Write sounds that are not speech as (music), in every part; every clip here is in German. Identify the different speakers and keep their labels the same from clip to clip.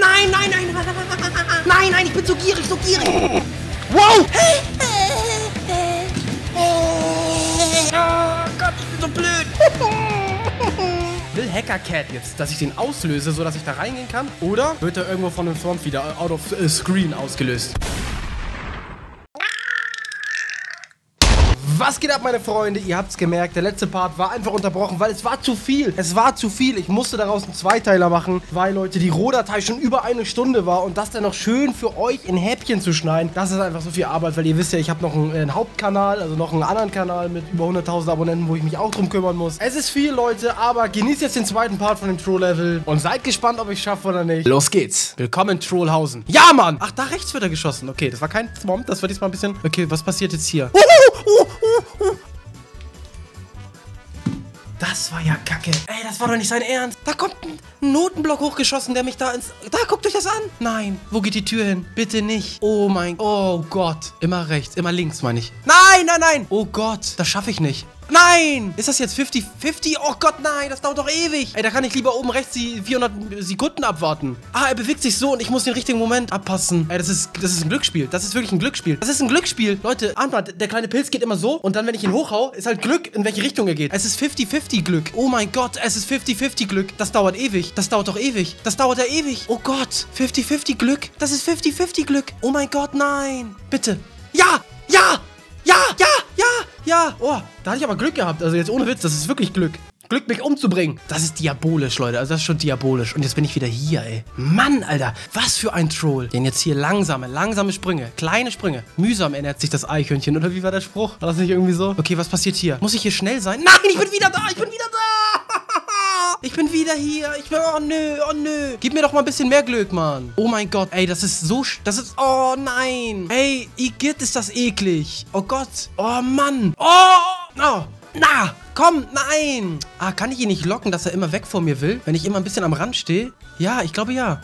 Speaker 1: Nein, nein, nein. Nein, nein, ich bin so gierig, so gierig. Wow. Oh Gott, ich bin so blöd. Will Hacker Cat jetzt, dass ich den auslöse, sodass ich da reingehen kann? Oder wird er irgendwo von dem Front wieder out of äh, screen ausgelöst? Was geht ab, meine Freunde? Ihr habt's gemerkt, der letzte Part war einfach unterbrochen, weil es war zu viel. Es war zu viel. Ich musste daraus einen Zweiteiler machen, weil, Leute, die Rohdatei schon über eine Stunde war und das dann noch schön für euch in Häppchen zu schneiden, das ist einfach so viel Arbeit, weil ihr wisst ja, ich habe noch einen, einen, Hauptkanal, also noch einen anderen Kanal mit über 100.000 Abonnenten, wo ich mich auch drum kümmern muss. Es ist viel, Leute, aber genießt jetzt den zweiten Part von dem Troll-Level und seid gespannt, ob ich schaffe oder nicht. Los geht's. Willkommen in Trollhausen. Ja, Mann! Ach, da rechts wird er geschossen. Okay, das war kein Swamp, das war diesmal ein bisschen... Okay, was passiert jetzt hier? Uh, uh, uh, das war ja kacke. Ey, das war doch nicht sein Ernst. Da kommt ein Notenblock hochgeschossen, der mich da ins... Da, guckt euch das an. Nein. Wo geht die Tür hin? Bitte nicht. Oh mein... Oh Gott. Immer rechts, immer links, meine ich. Nein, nein, nein. Oh Gott. Das schaffe ich nicht. Nein! Ist das jetzt 50-50? Oh Gott, nein, das dauert doch ewig. Ey, da kann ich lieber oben rechts die 400 Sekunden abwarten. Ah, er bewegt sich so und ich muss den richtigen Moment abpassen. Ey, das ist, das ist ein Glücksspiel. Das ist wirklich ein Glücksspiel. Das ist ein Glücksspiel. Leute, Armband, der kleine Pilz geht immer so und dann, wenn ich ihn hochhau, ist halt Glück, in welche Richtung er geht. Es ist 50-50 Glück. Oh mein Gott, es ist 50-50 Glück. Das dauert ewig. Das dauert doch ewig. Das dauert ja ewig. Oh Gott, 50-50 Glück. Das ist 50-50 Glück. Oh mein Gott, nein. Bitte. Ja! Ja! Ja! Ja! Ja! Oh, da hatte ich aber Glück gehabt. Also jetzt ohne Witz, das ist wirklich Glück. Glück, mich umzubringen. Das ist diabolisch, Leute. Also das ist schon diabolisch. Und jetzt bin ich wieder hier, ey. Mann, Alter. Was für ein Troll. Denn jetzt hier langsame, langsame Sprünge. Kleine Sprünge. Mühsam ernährt sich das Eichhörnchen. Oder wie war der Spruch? War das nicht irgendwie so? Okay, was passiert hier? Muss ich hier schnell sein? Nein, ich bin wieder da. Ich bin wieder da. Ich bin wieder hier. Ich bin... Oh, nö. Oh, nö. Gib mir doch mal ein bisschen mehr Glück, Mann. Oh mein Gott. Ey, das ist so... Das ist... Oh, nein. Ey, Igitt, ist das eklig. Oh Gott. Oh, Mann. Oh. Oh. Na, komm, nein. Ah, kann ich ihn nicht locken, dass er immer weg vor mir will? Wenn ich immer ein bisschen am Rand stehe? Ja, ich glaube ja.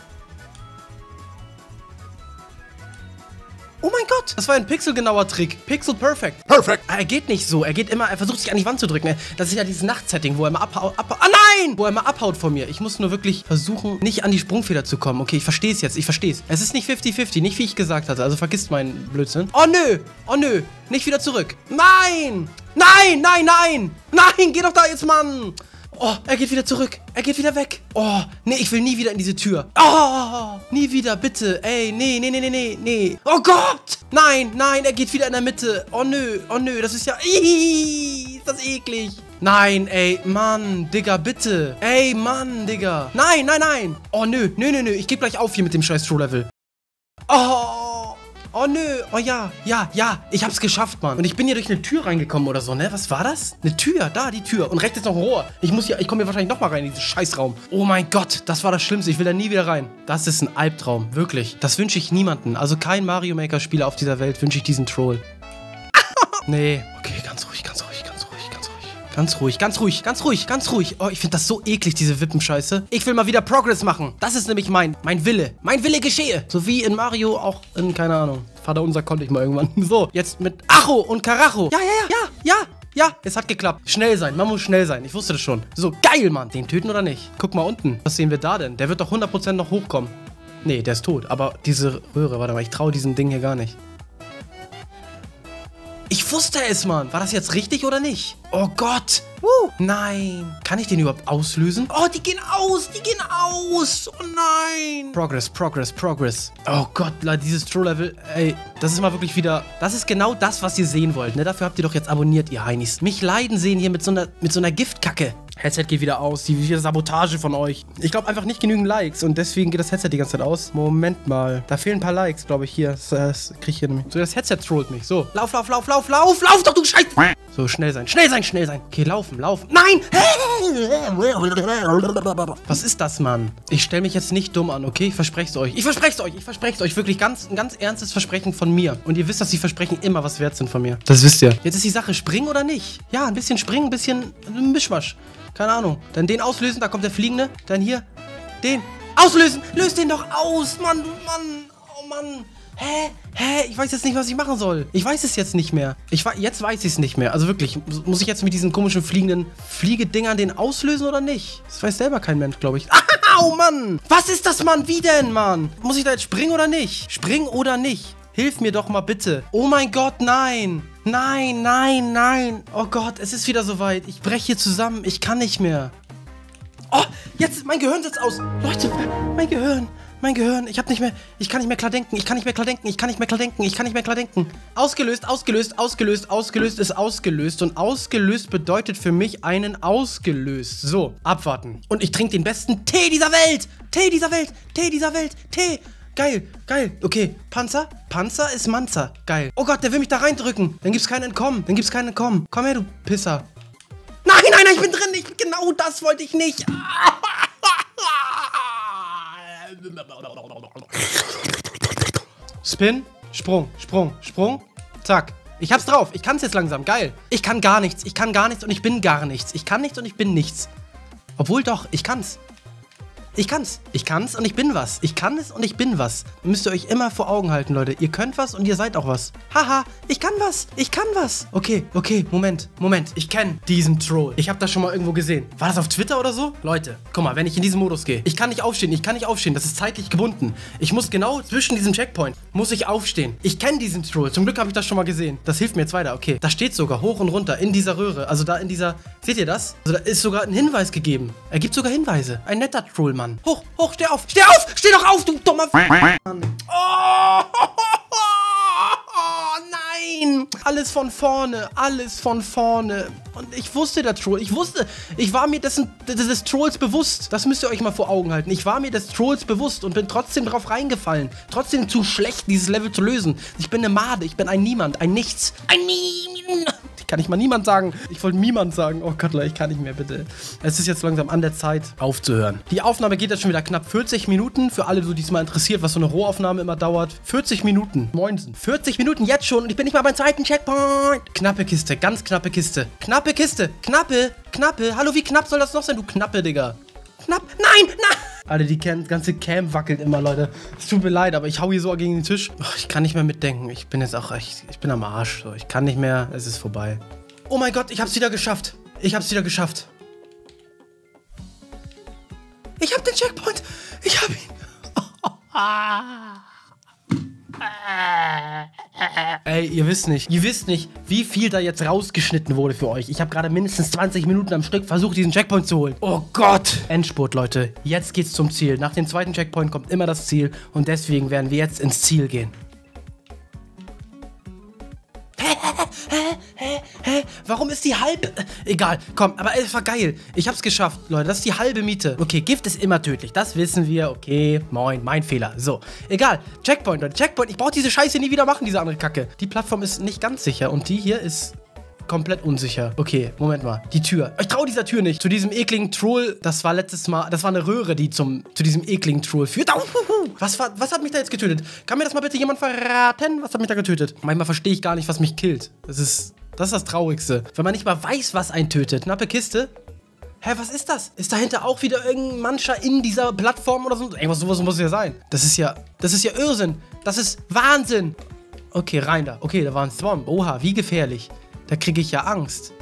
Speaker 1: Mein Gott, das war ein pixelgenauer Trick. Pixel perfect.
Speaker 2: Perfect.
Speaker 1: Ah, er geht nicht so. Er geht immer, er versucht sich an die Wand zu drücken. Das ist ja dieses Nachtsetting, wo er immer abhaut. Abha ah nein! Wo er immer abhaut von mir. Ich muss nur wirklich versuchen, nicht an die Sprungfeder zu kommen. Okay, ich verstehe es jetzt. Ich verstehe es. Es ist nicht 50-50, nicht wie ich gesagt hatte. Also vergisst meinen Blödsinn. Oh nö! Oh nö! Nicht wieder zurück. Nein! Nein, nein, nein! Nein, geh doch da jetzt, Mann! Oh, er geht wieder zurück. Er geht wieder weg. Oh, nee, ich will nie wieder in diese Tür. Oh, nie wieder, bitte. Ey, nee, nee, nee, nee, nee, nee. Oh Gott! Nein, nein, er geht wieder in der Mitte. Oh nö, oh nö, das ist ja... Ist das eklig. Nein, ey, Mann, Digga, bitte. Ey, Mann, Digga. Nein, nein, nein. Oh nö, nö, nö, nö. Ich gebe gleich auf hier mit dem scheiß True-Level. Oh, Oh nö, oh ja, ja, ja, ich hab's geschafft, Mann. Und ich bin hier durch eine Tür reingekommen oder so, ne? Was war das? Eine Tür, da, die Tür. Und rechts ist noch ein Rohr. Ich muss hier, ich komme hier wahrscheinlich nochmal rein in diesen Scheißraum. Oh mein Gott, das war das Schlimmste. Ich will da nie wieder rein. Das ist ein Albtraum, wirklich. Das wünsche ich niemanden. Also kein Mario Maker Spieler auf dieser Welt wünsche ich diesen Troll. (laughs) nee, okay, ganz ruhig, ganz ruhig, ganz ruhig, ganz ruhig. Ganz ruhig, ganz ruhig, ganz ruhig. Oh, ich finde das so eklig, diese Wippenscheiße. Ich will mal wieder Progress machen. Das ist nämlich mein, mein Wille. Mein Wille geschehe. So wie in Mario auch in, keine Ahnung. Vater unser konnte ich mal irgendwann. (laughs) So, jetzt mit Acho und Karacho. Ja, ja, ja, ja, ja. Ja, es hat geklappt. Schnell sein. Man muss schnell sein. Ich wusste das schon. So, geil, Mann. Den töten oder nicht? Guck mal unten. Was sehen wir da denn? Der wird doch 100% noch hochkommen. Nee, der ist tot. Aber diese Röhre, warte mal, ich traue diesem Ding hier gar nicht. Ich wusste es, Mann. War das jetzt richtig oder nicht? Oh Gott. Uh, nein. Kann ich den überhaupt auslösen? Oh, die gehen aus. Die gehen aus. Oh nein. Progress, Progress, Progress. Oh Gott, Leute, dieses True-Level. Ey, das ist mal wirklich wieder... Das ist genau das, was ihr sehen wollt. Ne? Dafür habt ihr doch jetzt abonniert, ihr Heinis. Mich leiden sehen hier mit so einer, mit so einer Giftkacke. Headset geht wieder aus. Die wieder Sabotage von euch. Ich glaube einfach nicht genügend Likes und deswegen geht das Headset die ganze Zeit aus. Moment mal. Da fehlen ein paar Likes, glaube ich, hier. Das, das krieg ich hier nämlich. So, das Headset trollt mich. So. Lauf, lauf, lauf, lauf, lauf, lauf doch, du Scheiß. So, schnell sein, schnell sein, schnell sein. Okay, laufen, laufen. Nein! Was ist das, Mann? Ich stelle mich jetzt nicht dumm an, okay? Ich verspreche es euch. Ich verspreche es euch. Ich verspreche es euch. Wirklich ganz, ein ganz ernstes Versprechen von mir. Und ihr wisst, dass die Versprechen immer was wert sind von mir. Das wisst ihr. Jetzt ist die Sache, springen oder nicht? Ja, ein bisschen springen, ein bisschen Mischmasch. Keine Ahnung. Dann den auslösen, da kommt der Fliegende. Dann hier, den. Auslösen! Löst den doch aus! Mann, Mann! Oh Mann! Hä? Hä? Ich weiß jetzt nicht, was ich machen soll. Ich weiß es jetzt nicht mehr. Ich jetzt weiß ich es nicht mehr. Also wirklich, muss ich jetzt mit diesen komischen fliegenden Fliegedingern den auslösen oder nicht? Das weiß selber kein Mensch, glaube ich. (laughs) Au, Mann! Was ist das, Mann? Wie denn, Mann? Muss ich da jetzt springen oder nicht? Springen oder nicht? Hilf mir doch mal bitte. Oh mein Gott, nein. Nein, nein, nein. Oh Gott, es ist wieder soweit. Ich breche hier zusammen. Ich kann nicht mehr. Oh, jetzt, mein Gehirn sitzt aus. Leute, mein Gehirn. Mein Gehirn, ich hab nicht mehr, ich kann nicht mehr klar denken, ich kann nicht mehr klar denken, ich kann nicht mehr klar denken, ich kann nicht mehr klar denken. Ausgelöst, ausgelöst, ausgelöst, ausgelöst ist ausgelöst und ausgelöst bedeutet für mich einen ausgelöst. So, abwarten. Und ich trinke den besten Tee dieser Welt. Tee dieser Welt, Tee dieser Welt, Tee. Geil, geil. Okay, Panzer? Panzer ist Manzer. Geil. Oh Gott, der will mich da reindrücken. Dann gibt's kein Entkommen. Dann gibt's kein Entkommen. Komm her, du Pisser. Nein, nein, nein, ich bin drin. Ich, genau das wollte ich nicht. Spin, Sprung, Sprung, Sprung. Zack. Ich hab's drauf. Ich kann's jetzt langsam. Geil. Ich kann gar nichts. Ich kann gar nichts und ich bin gar nichts. Ich kann nichts und ich bin nichts. Obwohl doch, ich kann's. Ich kann's. Ich kann's und ich bin was. Ich kann es und ich bin was. Müsst ihr euch immer vor Augen halten, Leute. Ihr könnt was und ihr seid auch was. Haha, ich kann was. Ich kann was. Okay, okay, Moment, Moment. Ich kenne diesen Troll. Ich habe das schon mal irgendwo gesehen. War das auf Twitter oder so? Leute, guck mal, wenn ich in diesen Modus gehe. Ich kann nicht aufstehen, ich kann nicht aufstehen. Das ist zeitlich gebunden. Ich muss genau zwischen diesem Checkpoint, muss ich aufstehen. Ich kenne diesen Troll. Zum Glück habe ich das schon mal gesehen. Das hilft mir jetzt weiter. Okay, da steht sogar hoch und runter in dieser Röhre. Also da in dieser, seht ihr das? Also da ist sogar ein Hinweis gegeben. Er gibt sogar Hinweise. Ein netter Troll, Mann. Hoch, hoch, steh auf! Steh auf! Steh doch auf, du dummer Mann! Oh, nein! Alles von vorne, alles von vorne. Und ich wusste der Troll, ich wusste, ich war mir dessen, des, Trolls bewusst. Das müsst ihr euch mal vor Augen halten. Ich war mir des Trolls bewusst und bin trotzdem drauf reingefallen. Trotzdem zu schlecht, dieses Level zu lösen. Ich bin eine Made, ich bin ein Niemand, ein Nichts. Ein Niemand! Kann ich mal niemand sagen. Ich wollte niemand sagen. Oh Gott, ich kann nicht mehr, bitte. Es ist jetzt langsam an der Zeit, aufzuhören. Die Aufnahme geht jetzt schon wieder knapp 40 Minuten. Für alle, die es mal interessiert, was so eine Rohaufnahme immer dauert. 40 Minuten. Moinsen. 40 Minuten jetzt schon und ich bin nicht mal beim zweiten Checkpoint. Knappe Kiste, ganz knappe Kiste. Knappe Kiste, knappe, knappe. Hallo, wie knapp soll das noch sein, du Knappe, Digga? Knapp, nein, nein. Alter, die ganze Cam wackelt immer, Leute. Es tut mir leid, aber ich hau hier so gegen den Tisch. ich kann nicht mehr mitdenken. Ich bin jetzt auch echt, ich bin am Arsch. So. Ich kann nicht mehr, es ist vorbei. Oh mein Gott, ich hab's wieder geschafft. Ich hab's wieder geschafft. Ich hab den Checkpoint. Ich hab ihn. (laughs) Ey, ihr wisst nicht, ihr wisst nicht, wie viel da jetzt rausgeschnitten wurde für euch. Ich habe gerade mindestens 20 Minuten am Stück versucht, diesen Checkpoint zu holen. Oh Gott! Endspurt, Leute. Jetzt geht's zum Ziel. Nach dem zweiten Checkpoint kommt immer das Ziel und deswegen werden wir jetzt ins Ziel gehen. (laughs) Warum ist die halbe... Egal, komm, aber es war geil. Ich hab's geschafft, Leute. Das ist die halbe Miete. Okay, Gift ist immer tödlich. Das wissen wir. Okay, moin, mein Fehler. So, egal. Checkpoint, Leute. Checkpoint. Ich brauche diese Scheiße nie wieder machen, diese andere Kacke. Die Plattform ist nicht ganz sicher und die hier ist komplett unsicher. Okay, Moment mal. Die Tür. Ich traue dieser Tür nicht. Zu diesem ekligen Troll. Das war letztes Mal. Das war eine Röhre, die zum, zu diesem ekligen Troll führt. Was, war, was hat mich da jetzt getötet? Kann mir das mal bitte jemand verraten? Was hat mich da getötet? Manchmal verstehe ich gar nicht, was mich killt. Das ist. Das ist das Traurigste. Wenn man nicht mal weiß, was einen tötet. Knappe Kiste. Hä, was ist das? Ist dahinter auch wieder irgendein Mancher in dieser Plattform oder so? Irgendwas sowas muss ja sein. Das ist ja. Das ist ja Irrsinn. Das ist Wahnsinn. Okay, rein da. Okay, da war ein Swamp. Oha, wie gefährlich. Da kriege ich ja Angst.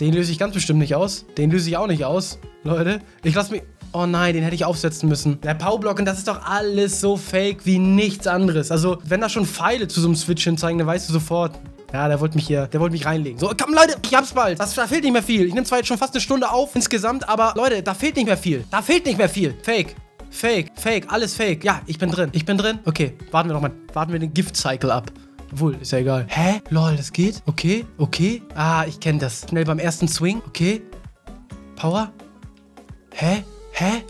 Speaker 1: Den löse ich ganz bestimmt nicht aus. Den löse ich auch nicht aus. Leute, ich lasse mich... Oh nein, den hätte ich aufsetzen müssen. Der Powerblock und das ist doch alles so fake wie nichts anderes. Also, wenn da schon Pfeile zu so einem Switch hinzeigen, dann weißt du sofort, ja, der wollte mich hier, der wollte mich reinlegen. So, komm Leute, ich hab's bald. Das, da fehlt nicht mehr viel. Ich nehme zwar jetzt schon fast eine Stunde auf insgesamt, aber Leute, da fehlt nicht mehr viel. Da fehlt nicht mehr viel. Fake. Fake, fake, alles fake. Ja, ich bin drin. Ich bin drin. Okay, warten wir noch mal. Warten wir den Gift-Cycle ab. Obwohl, ist ja egal. Hä? Lol, das geht? Okay, okay. Ah, ich kenne das. Schnell beim ersten Swing. Okay. Power. Hä? Hä?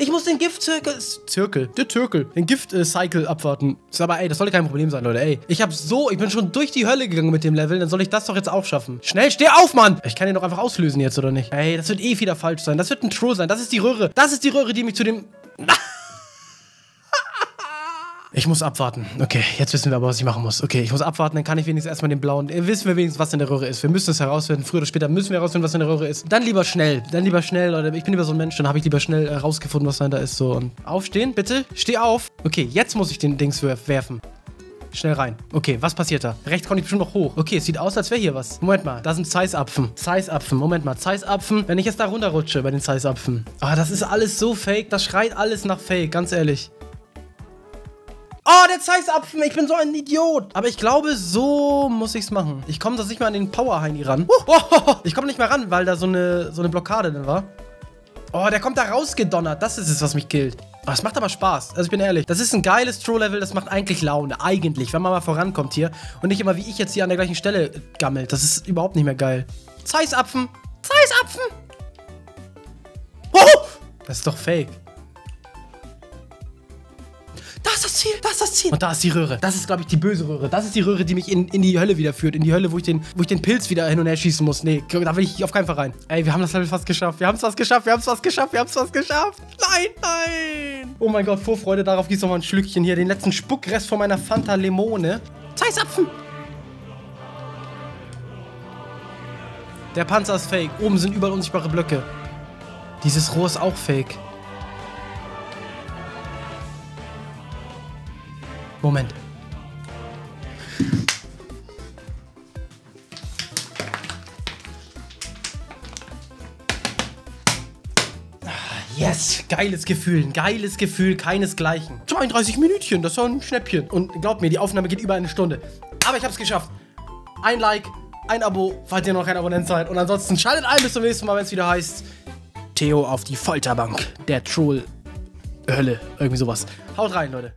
Speaker 1: Ich muss den Gift-Zirkel... Zirkel? Der Zirkel. Den Gift-Cycle abwarten. Ist aber, ey, das sollte kein Problem sein, Leute. Ey, ich hab so... Ich bin schon durch die Hölle gegangen mit dem Level. Dann soll ich das doch jetzt auch schaffen. Schnell, steh auf, Mann! Ich kann den doch einfach auslösen jetzt, oder nicht? Ey, das wird eh wieder falsch sein. Das wird ein Troll sein. Das ist die Röhre. Das ist die Röhre, die mich zu dem... (laughs) Ich muss abwarten. Okay, jetzt wissen wir aber, was ich machen muss. Okay, ich muss abwarten, dann kann ich wenigstens erstmal den blauen. Äh, wissen wir wenigstens, was in der Röhre ist. Wir müssen es herausfinden. Früher oder später müssen wir herausfinden, was in der Röhre ist. Dann lieber schnell. Dann lieber schnell, Leute. Ich bin lieber so ein Mensch, dann habe ich lieber schnell herausgefunden, was da ist. So, und aufstehen, bitte. Steh auf. Okay, jetzt muss ich den Dings werfen. Schnell rein. Okay, was passiert da? Rechts kommt ich bestimmt noch hoch. Okay, es sieht aus, als wäre hier was. Moment mal, da sind Zeissapfen. Zeissapfen, Moment mal, Zeissapfen. Wenn ich jetzt da runterrutsche bei den Zeissapfen. Ah, das ist alles so fake. Das schreit alles nach fake, ganz ehrlich. Oh, der Zeissapfen. Ich bin so ein Idiot. Aber ich glaube, so muss ich's machen. Ich komme da nicht mal an den Power-Heini ran. Uh, oh, ich komme nicht mehr ran, weil da so eine, so eine Blockade drin war. Oh, der kommt da rausgedonnert. Das ist es, was mich killt. Oh, es macht aber Spaß. Also ich bin ehrlich. Das ist ein geiles True-Level. Das macht eigentlich Laune. Eigentlich. Wenn man mal vorankommt hier. Und nicht immer wie ich jetzt hier an der gleichen Stelle gammelt. Das ist überhaupt nicht mehr geil. Zeissapfen. Zeissapfen. Oh! Das ist doch fake. Das Ziel, da ist das Ziel. Und da ist die Röhre. Das ist, glaube ich, die böse Röhre. Das ist die Röhre, die mich in, in die Hölle wieder führt. In die Hölle, wo ich, den, wo ich den Pilz wieder hin und her schießen muss. Nee, da will ich auf keinen Fall rein. Ey, wir haben das Level fast geschafft. Wir haben es fast geschafft. Wir haben es fast geschafft. Wir haben es fast geschafft. Nein, nein. Oh mein Gott, Vorfreude darauf. Gieß noch mal ein Schlückchen hier. Den letzten Spuckrest von meiner Fanta Limone. Zeissapfen. Der Panzer ist fake. Oben sind überall unsichtbare Blöcke. Dieses Rohr ist auch fake. Moment. Ah, Yes, geiles Gefühl, ein geiles Gefühl, keinesgleichen. 32 Minütchen, das doch ein Schnäppchen. Und glaubt mir, die Aufnahme geht über eine Stunde. Aber ich hab's geschafft. Ein Like, ein Abo, falls ihr noch kein Abonnent seid. Und ansonsten schaltet ein bis zum nächsten Mal, wenn es wieder heißt Theo auf die Folterbank der Troll-Hölle. Irgendwie sowas. Haut rein, Leute.